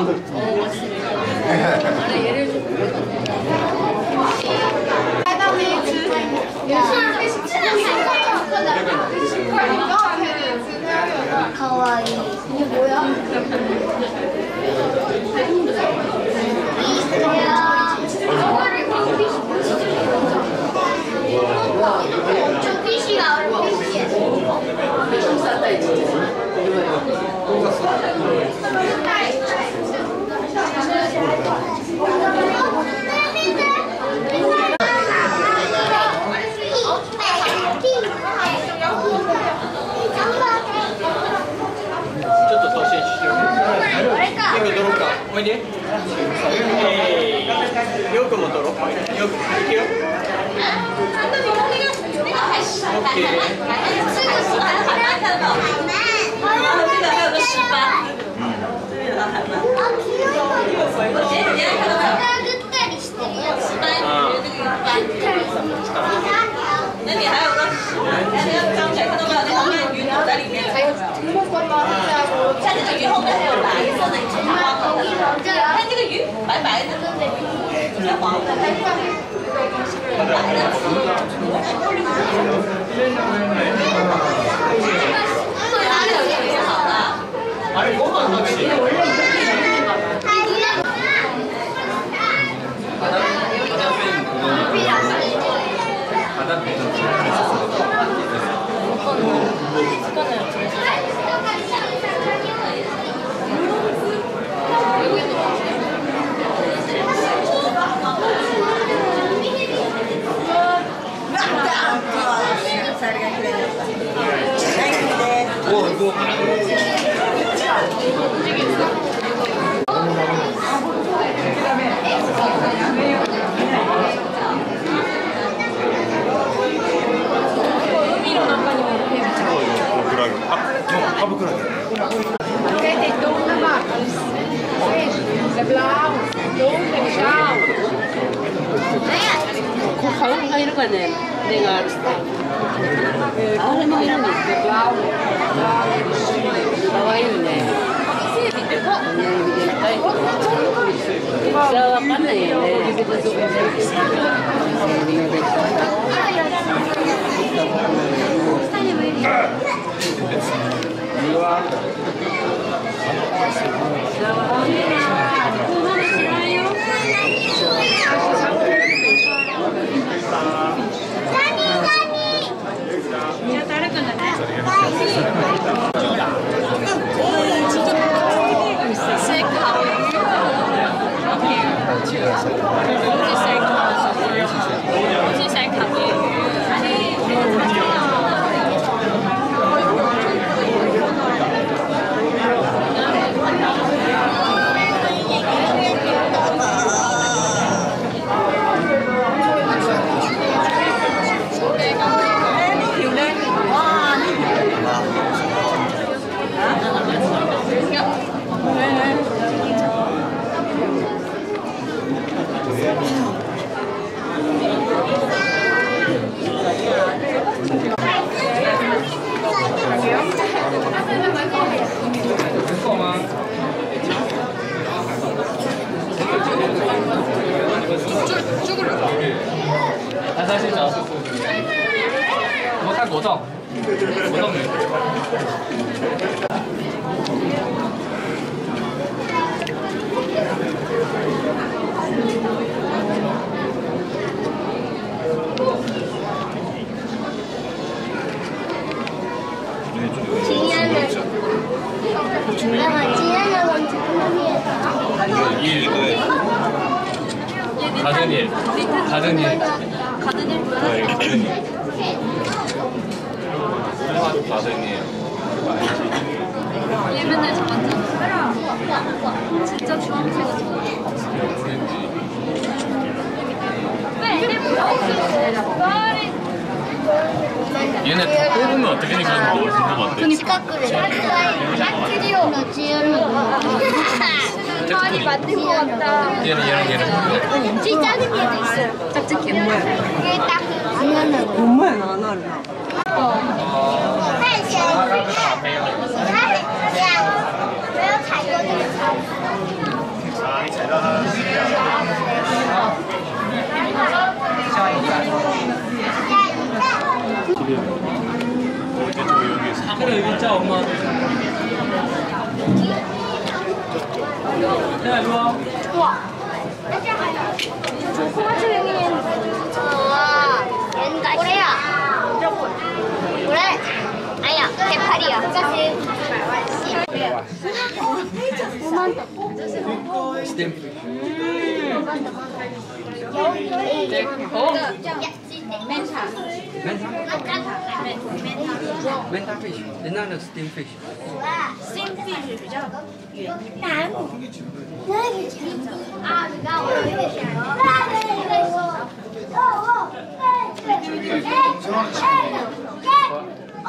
어, 맞습니다. 가와이 이게 뭐야? いで。えー、よくも撮ろう。よく、行くよ。オッケー。 아니, 그것만 하지. 豪かな 잘사시죠? 이거 산 거죠? 거정네. 지나는 건 조금 가든 일. 가든 일. 얘 맨날 잡았잖아. 진짜 주황색은 좋아. 오렌지 얘네 다 뽑으면 어떻게 생각하는지 생각 어때? 시카쿠를 야트리오 지으는 많이 만든 것 같다 얘는 얘랑 얘랑 진짜 작은 게도 있어요 짝짓기 뭐야? 엄마야 나안 할래 그래 여기 있자 엄마 야 이리 와. 우와. 저 코마츠 형이에요 那那 steam fish。steam fish 比较圆。啊，你看我有点想。那。哦哦，那个。哎哎。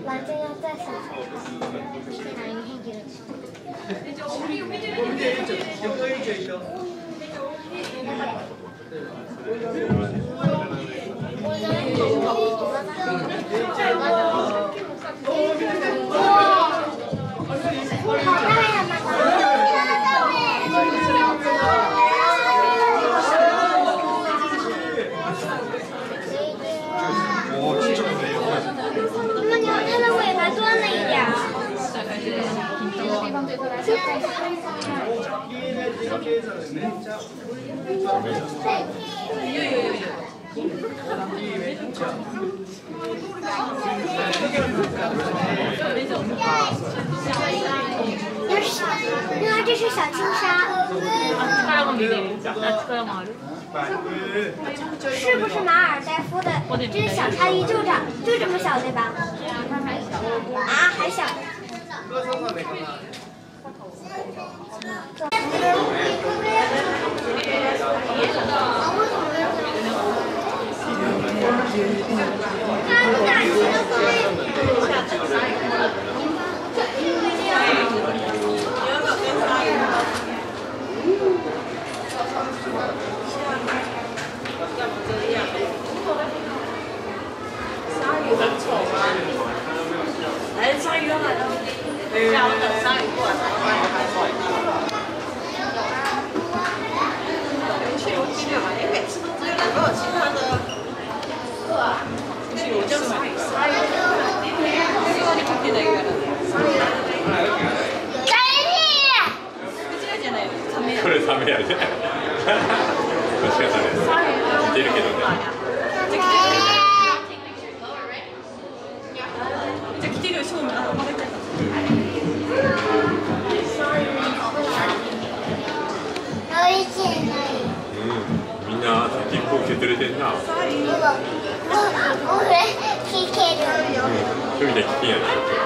맞아요, 짜서. 나는 해결해 주세요. 네. 这是小青鲨，是不是马尔代夫的？这是小鲨鱼就长就这么小对吧？啊，还小。嗯。好的好的嗯好的好对，对。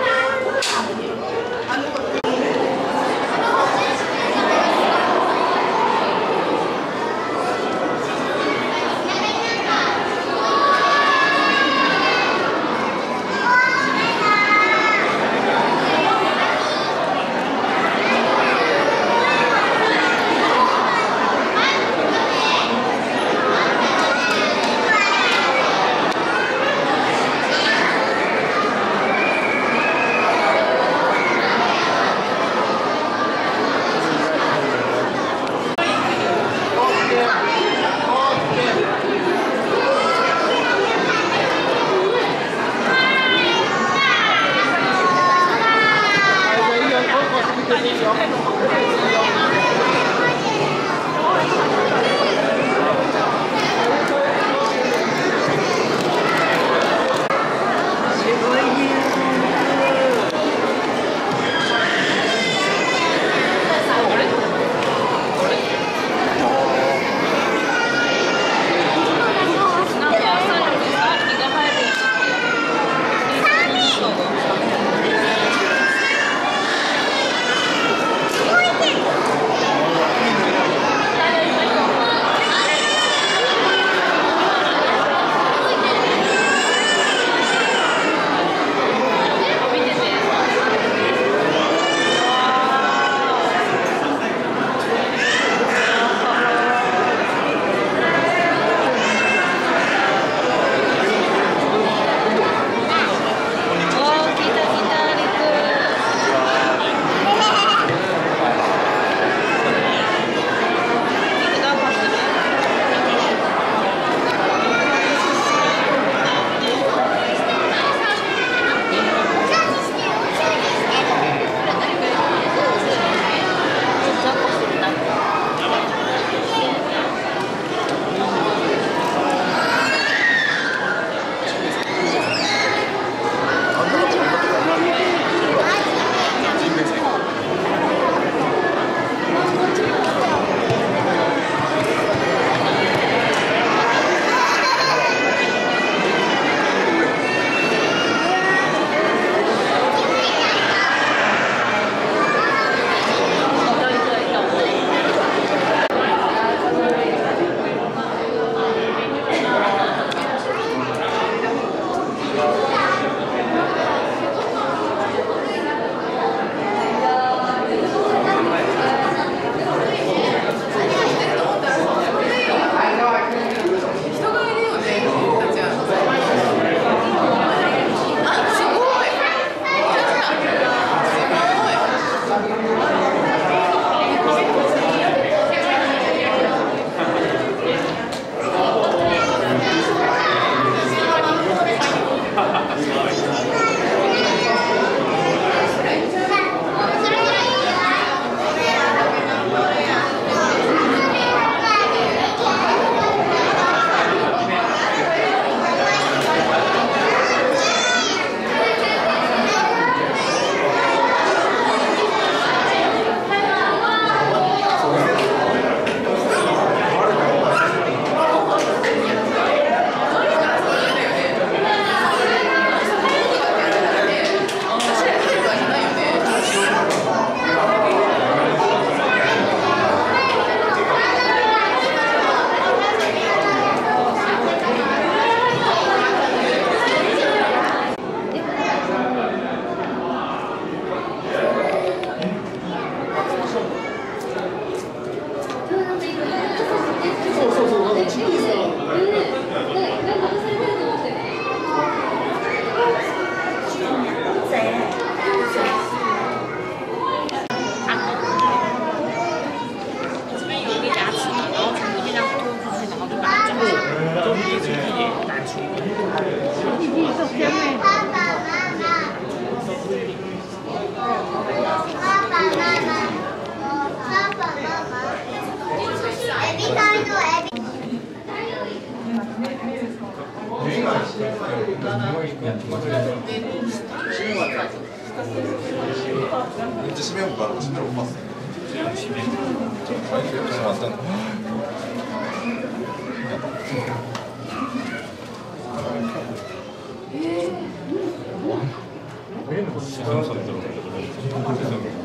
ってるわけじゃないですよ。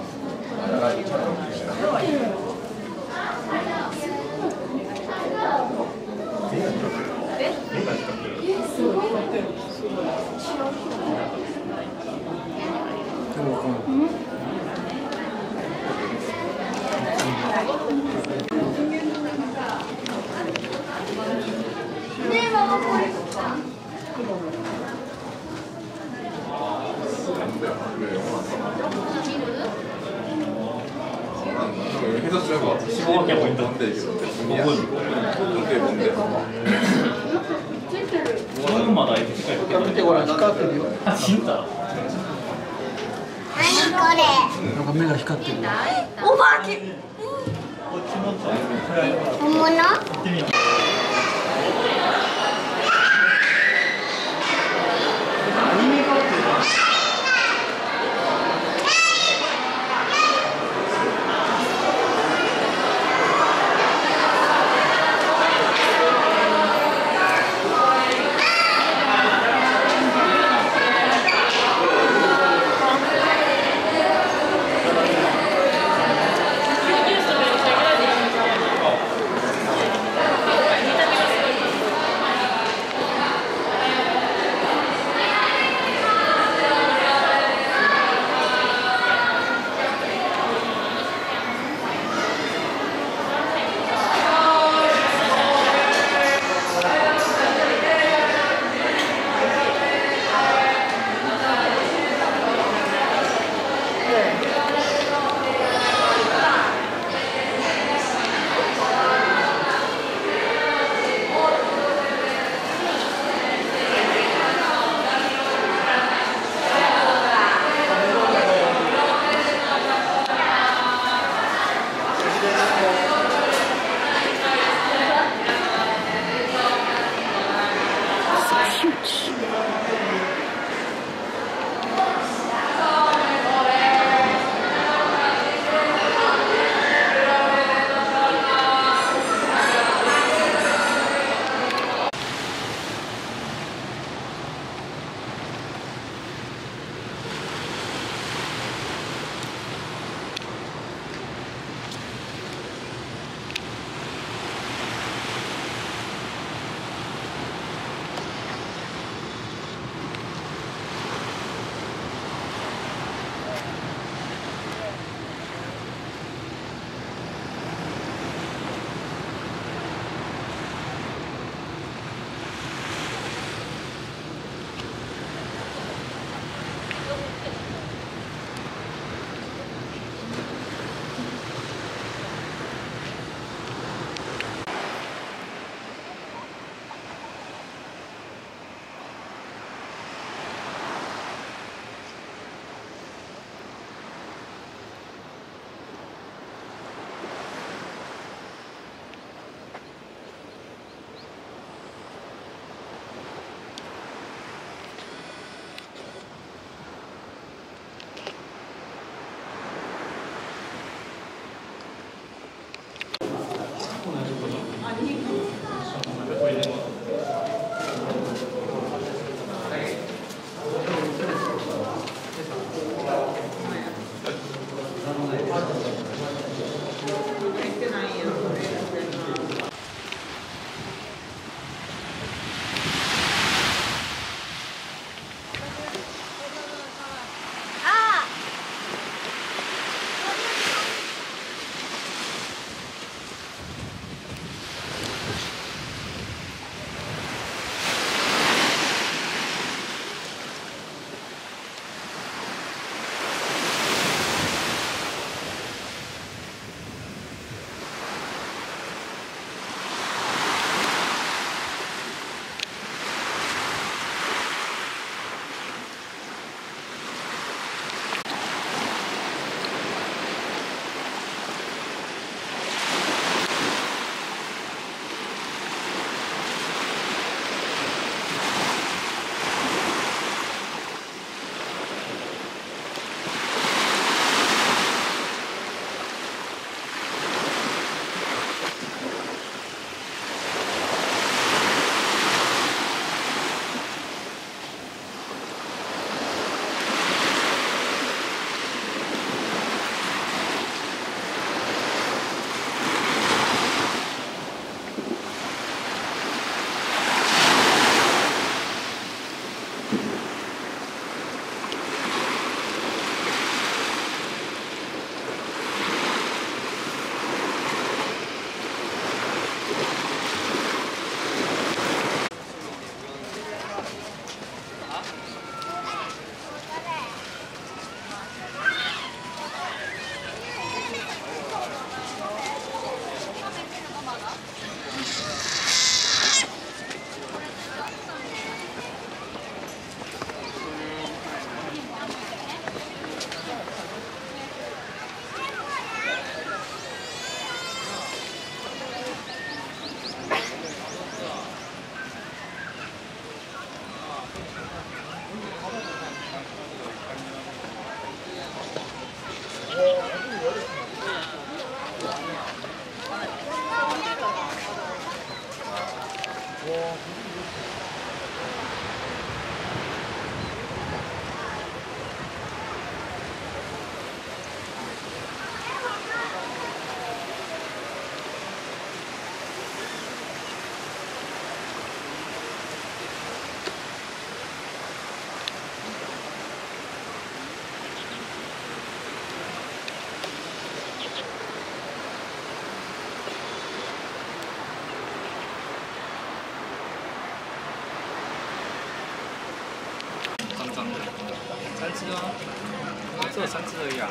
这样。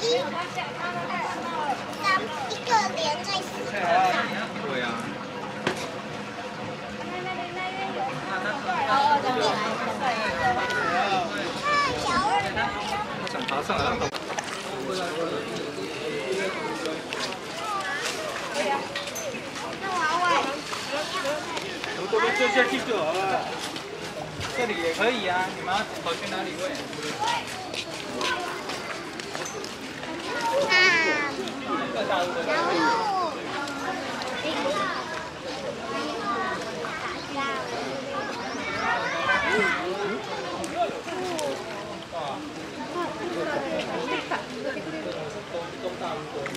一，三，一个连在四个上。对呀、啊。那那里那边有。好，等你来。看小二。想爬上来。可以啊。那娃。我们这边就先记好。这里也可以啊，你们要跑去哪里喂？然后，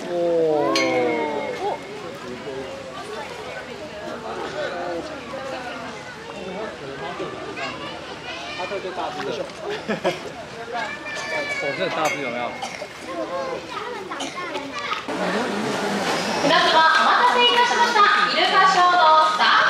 哦，他特别大只的。我这大只有没有？お待たせいたしました。イルカショーのスタート。